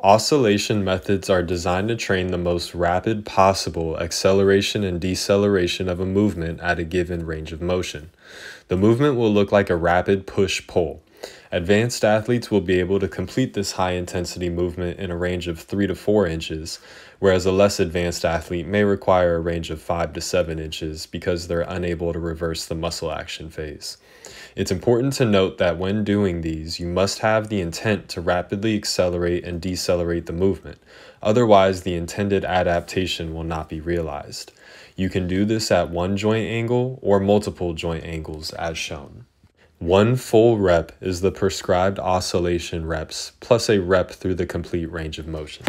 Oscillation methods are designed to train the most rapid possible acceleration and deceleration of a movement at a given range of motion. The movement will look like a rapid push pull. Advanced athletes will be able to complete this high intensity movement in a range of 3 to 4 inches, whereas a less advanced athlete may require a range of 5 to 7 inches because they're unable to reverse the muscle action phase. It's important to note that when doing these, you must have the intent to rapidly accelerate and decelerate the movement. Otherwise, the intended adaptation will not be realized. You can do this at one joint angle or multiple joint angles as shown. One full rep is the prescribed oscillation reps plus a rep through the complete range of motion.